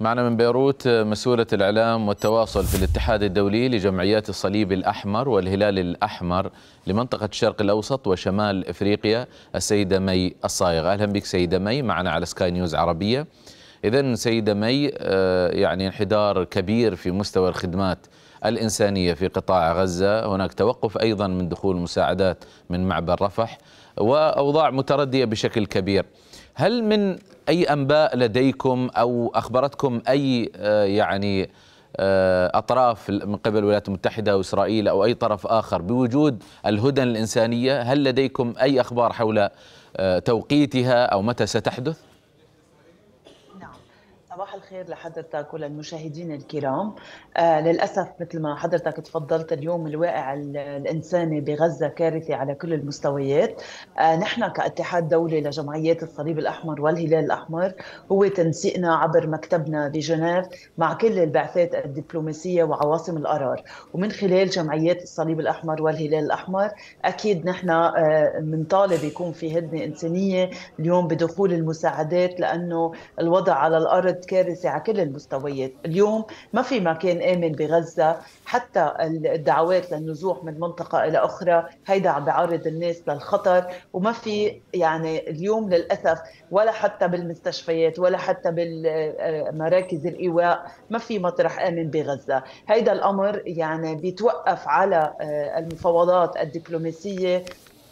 معنا من بيروت مسؤولة الإعلام والتواصل في الاتحاد الدولي لجمعيات الصليب الأحمر والهلال الأحمر لمنطقة الشرق الأوسط وشمال إفريقيا السيدة مي الصايغ أهلا بك سيدة مي معنا على سكاي نيوز عربية. إذا سيدة مي آه، يعني انحدار كبير في مستوى الخدمات الإنسانية في قطاع غزة. هناك توقف أيضا من دخول مساعدات من معبر رفح وأوضاع متردية بشكل كبير. هل من أي أنباء لديكم أو أخبرتكم أي آه، يعني آه، أطراف من قبل الولايات المتحدة وإسرائيل أو أي طرف آخر بوجود الهدن الإنسانية هل لديكم أي أخبار حول آه، توقيتها أو متى ستحدث؟ صباح الخير لحضرتك وللمشاهدين الكرام. آه للأسف مثل ما حضرتك تفضلت اليوم الواقع الإنساني بغزة كارثي على كل المستويات. آه نحن كاتحاد دولي لجمعيات الصليب الأحمر والهلال الأحمر هو تنسيقنا عبر مكتبنا بجنيف مع كل البعثات الدبلوماسية وعواصم القرار. ومن خلال جمعيات الصليب الأحمر والهلال الأحمر أكيد نحن بنطالب آه يكون في هدنة إنسانية اليوم بدخول المساعدات لأنه الوضع على الأرض كارثه على كل المستويات، اليوم ما في مكان آمن بغزة حتى الدعوات للنزوح من منطقة إلى أخرى هيدا عم بيعرض الناس للخطر وما في يعني اليوم للأسف ولا حتى بالمستشفيات ولا حتى بالمراكز الإيواء ما في مطرح آمن بغزة، هيدا الأمر يعني بيتوقف على المفاوضات الدبلوماسية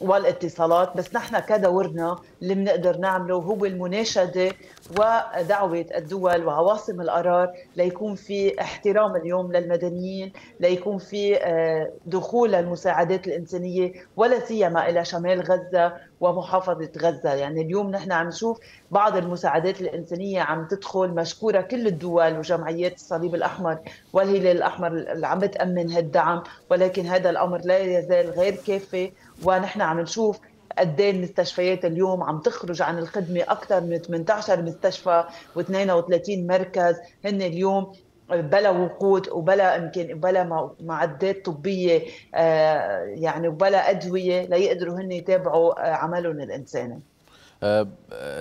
والاتصالات بس نحن كدورنا اللي بنقدر نعمله هو المناشدة ودعوة الدول وعواصم القرار ليكون في احترام اليوم للمدنيين ليكون في آه، دخول المساعدات الإنسانية ولا سيما إلى شمال غزة ومحافظة غزة. يعني اليوم نحن عم نشوف بعض المساعدات الإنسانية عم تدخل مشكورة كل الدول وجمعيات الصليب الأحمر والهلال الأحمر اللي عم بتأمن هالدعم ولكن هذا الأمر لا يزال غير كافي ونحن عم نشوف قد إيه المستشفيات اليوم عم تخرج عن الخدمة أكثر من 18 مستشفى و32 مركز هن اليوم بلا وقود وبلا يمكن بلا معدات طبية آه، يعني وبلا أدوية ليقدروا هن يتابعوا آه، عملهم الإنساني أه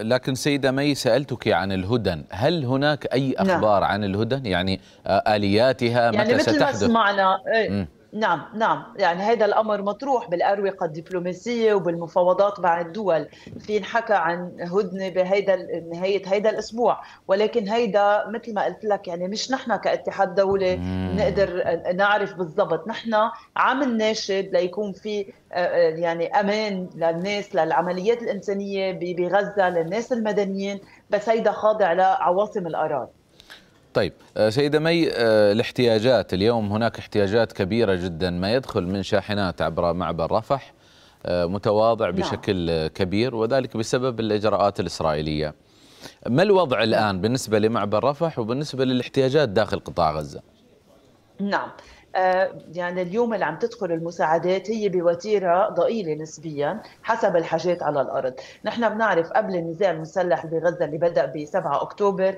لكن سيدة مي سألتك عن الهدن هل هناك أي نعم. أخبار نعم. عن الهدن يعني آلياتها متى يعني مثل ستحدث؟ ما سمعنا إيه. نعم نعم. يعني هذا الأمر مطروح بالأروقة الدبلوماسية وبالمفاوضات مع الدول. في انحكى عن هدنة بهيدا نهاية هيدا الأسبوع. ولكن هيدا مثل ما قلت لك يعني مش نحن كاتحاد دولي نقدر نعرف بالضبط. نحن عم نناشد ليكون في آه، آه، يعني أمان للناس للعمليات الإنسانية بغزة للناس المدنيين. بس هيدا خاضع لعواصم القرار طيب آه، سيدة مي آه، الاحتياجات اليوم هناك احتياجات كبيرة جدا ما يدخل من شاحنات عبر معبر رفح آه، متواضع نعم. بشكل كبير وذلك بسبب الإجراءات الإسرائيلية ما الوضع الآن بالنسبة لمعبر رفح وبالنسبة للاحتياجات داخل قطاع غزة؟ نعم يعني اليوم اللي عم تدخل المساعدات هي بوتيرة ضئيلة نسبيا حسب الحاجات على الأرض، نحن بنعرف قبل النزاع المسلح بغزة اللي بدأ ب 7 اكتوبر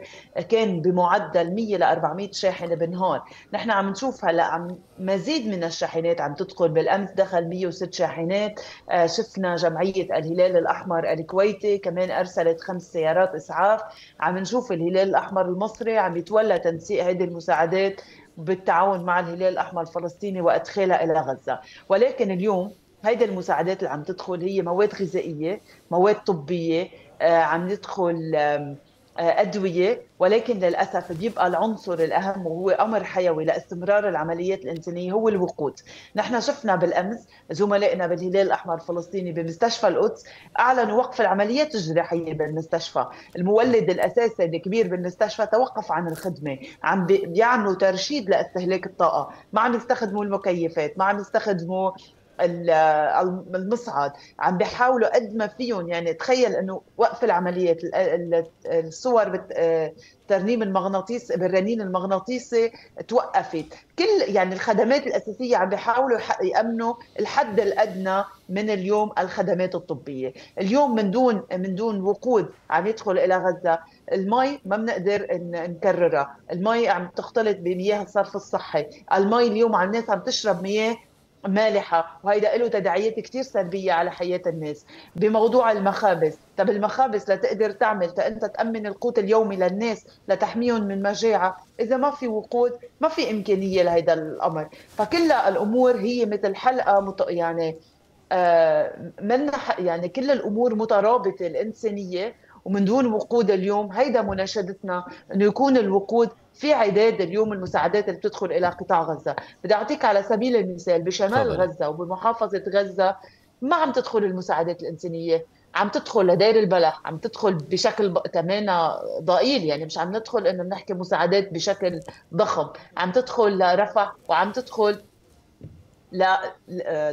كان بمعدل 100 ل 400 شاحنة بالنهار، نحن عم نشوف هلأ عم مزيد من الشاحنات عم تدخل. بالأمس دخل 106 شاحنات، آه، شفنا جمعية الهلال الأحمر الكويتي كمان أرسلت خمس سيارات إسعاف، عم نشوف الهلال الأحمر المصري عم يتولى تنسيق هذه المساعدات. بالتعاون مع الهلال الأحمر الفلسطيني وأدخالها إلى غزة، ولكن اليوم هيدي المساعدات اللي عم تدخل هي مواد غذائية، مواد طبية، آه، عم ندخل آه، أدوية ولكن للأسف بيبقى العنصر الأهم وهو أمر حيوي لاستمرار العمليات الإنسانية هو الوقود. نحن شفنا بالأمس زملائنا بالهلال الأحمر الفلسطيني بمستشفى القدس أعلنوا وقف العمليات الجراحية بالمستشفى. المولد الأساسي الكبير بالمستشفى توقف عن الخدمة عم بيعملوا ترشيد لاستهلاك الطاقة. ما عم يستخدموا المكيفات ما عم يستخدموا المصعد عم بيحاولوا قد ما فيهم يعني تخيل إنه وقف العمليات الصور ترنيم المغناطيس بالرنين المغناطيسي توقفت. كل يعني الخدمات الأساسية عم بيحاولوا يأمنوا الحد الأدنى من اليوم الخدمات الطبية. اليوم من دون من دون وقود عم يدخل إلى غزة المي ما بنقدر نكررها. المي عم تختلط بمياه الصرف الصحي. المي اليوم عم الناس عم تشرب مياه مالحة وهيدا له تداعيات كثير سلبية على حياة الناس. بموضوع المخابز طب المخابز لتقدر تعمل أنت تأمن القوت اليومي للناس لتحميهم من مجاعة. إذا ما في وقود ما في إمكانية لهيدا الأمر. فكلها الأمور هي مثل حلقة مت... يعني آه من يعني كل الأمور مترابطة الإنسانية. ومن دون وقود اليوم هيدا مناشدتنا إنه يكون الوقود في عداد اليوم المساعدات اللي بتدخل إلى قطاع غزة، بدي أعطيك على سبيل المثال بشمال طبعا. غزة وبمحافظة غزة ما عم تدخل المساعدات الإنسانية، عم تدخل لدير البلح، عم تدخل بشكل كمان ضئيل يعني مش عم ندخل إنه بنحكي مساعدات بشكل ضخم، عم تدخل لرفح وعم تدخل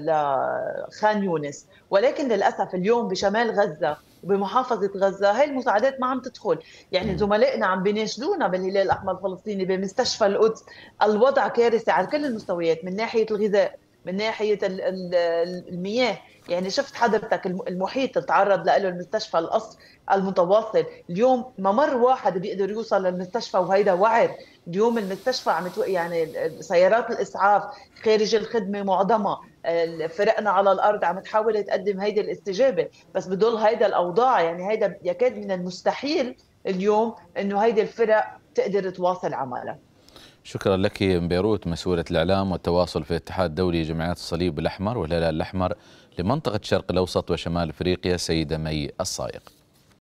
لخان يونس. ولكن للأسف اليوم بشمال غزة وبمحافظة غزة هاي المساعدات ما عم تدخل. يعني زملائنا عم بيناشدونا بالهلال الأحمر الفلسطيني بمستشفى القدس. الوضع كارثي على كل المستويات من ناحية الغذاء من ناحية المياه. يعني شفت حضرتك المحيط تعرض له المستشفى القصر المتواصل. اليوم ممر واحد بيقدر يوصل للمستشفى وهيدا وعر. اليوم المستشفى عم يعني سيارات الإسعاف خارج الخدمة معظمها. فرقنا على الأرض عم تحاول تقدم هيدي الاستجابة. بس بضل هيدا الأوضاع. يعني هيدا يكاد من المستحيل اليوم إنه هيدي الفرق تقدر تواصل عملها. شكرا لك من بيروت مسؤولة الإعلام والتواصل في الاتحاد الدولي جمعيات الصليب الأحمر والهلال الأحمر لمنطقة الشرق الأوسط وشمال أفريقيا سيدة مي الصايغ